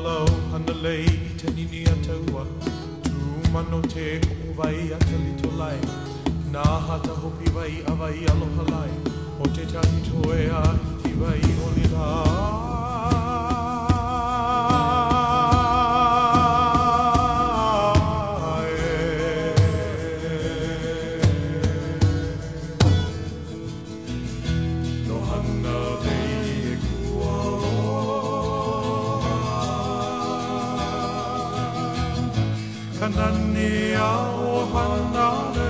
malau hana lei te nini a taua Tu mano te hopo vai a te lito lai. Nā hata hopi vai a vai aloha lai. O Kanani a o oh, hana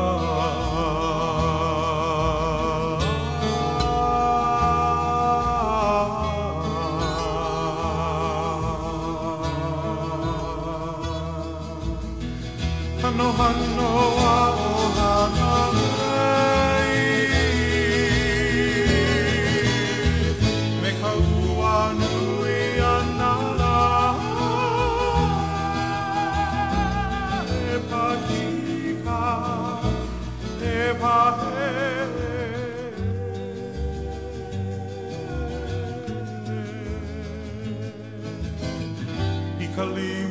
Hano hano a o hana lei Me ka ua nui ana la E pahika E pahe. I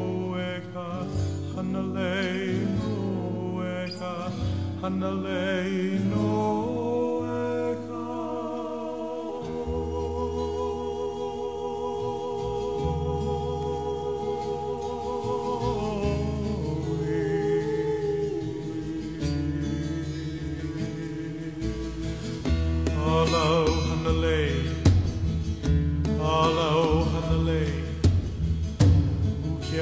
Hanaleinu Eka, Hanaleinu Eka. Alo, Uki